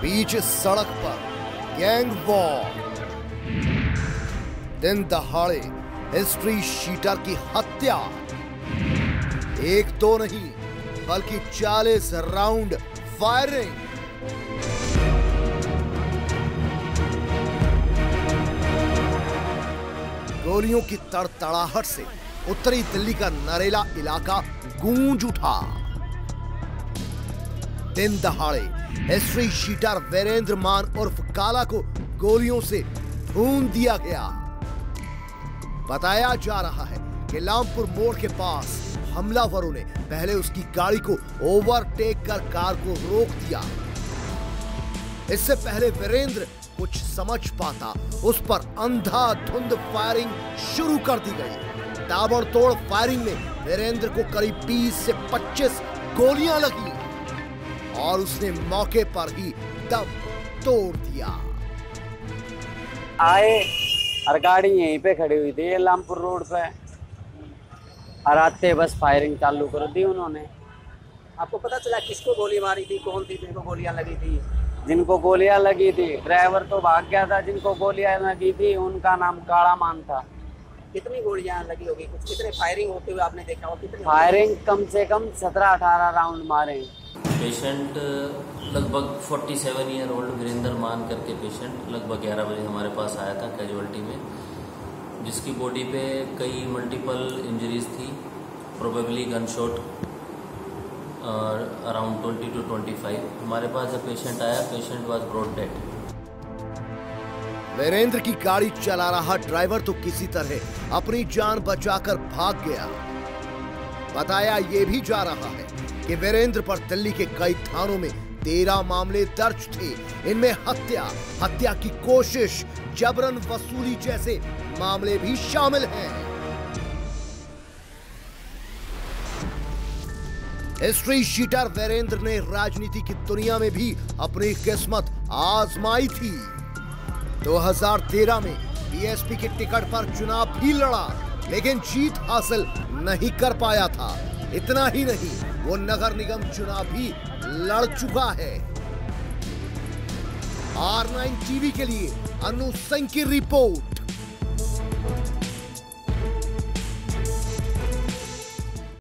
बीच सड़क पर gang war. दिन दहाड़े हिस्ट्री शीटर की हत्या। एक तो नहीं, बल्कि 40 राउंड फायरिंग। गोलियों की तड़तड़ाहट से उत्तरी दिल्ली का नरेला इलाका गूंज उठा। दिन दहाड़े हिस्ट्री शीटर वीरेंद्र मान उर्फ़ काला को गोलियों से भून दिया गया। बताया जा रहा है कि लामपुर मोड़ के पास हमलावरों ने पहले उसकी गाड़ी को ओवरटेक कर कार को रोक दिया। इससे पहले वीरेंद्र कुछ समझ पाता, उस पर अंधाधुंध फायरिंग शुरू कर दी गई। ताबड़तोड़ फायरिंग में वीरेंद्र को करीब 20 से 25 गोलियाँ लगी। और उसने मौके पर ही दम तोड़ दिया। आए और गाड़ी यहीं पे खड़ी हुई थी लामपुर रोड पे। और आते बस फायरिंग चालू कर दी उन्होंने। आपको पता चला किसको गोली मारी थी कौन थी जिनको गोलियाँ लगी थी? जिनको गोलियाँ लगी थी ड्राइवर तो भाग गया था जिनको गोलियाँ लगी थी उनका नाम काला मान था। कितनी गोलियाँ लगी होगी? कुछ कितने फायरिंग होते हुए आपने देखा हो कितनी फायरिंग कम से कम सत्रह अठारह राउंड मारे। पेशेंट लगभग 47 ईयर ओल्ड वीरेंद्र मान करके पेशेंट लगभग 11 बजे हमारे पास आया था कैजुअलिटी में, जिसकी बॉडी पे कई मल्टीपल इंजरीज थी probably gun shot around 20 to 25 हमारे पास जब पेशेंट आया patient was brought dead Virendra की गाड़ी चला रहा ड्राइवर तो किसी तरह अपनी जान बचाकर भाग गया। बताया ये भी जा रहा है। कि वीरेंद्र पर दिल्ली के कई थानों में तेरह मामले दर्ज थे। इनमें हत्या हत्या की कोशिश, जबरन वसूली जैसे मामले भी शामिल हैं। हिस्ट्री शीटर वीरेंद्र ने राजनीति की दुनिया में भी अपनी किस्मत आजमाई थी। 2013 में बीएसपी के टिकट पर चुनाव भी लड़ा, लेकिन जीत हासिल नहीं कर पाया था। इतना ही नहीं वो नगर निगम चुनाव भी लड़ चुका है। आर नाइन टीवी के लिए अनु सिंह की रिपोर्ट।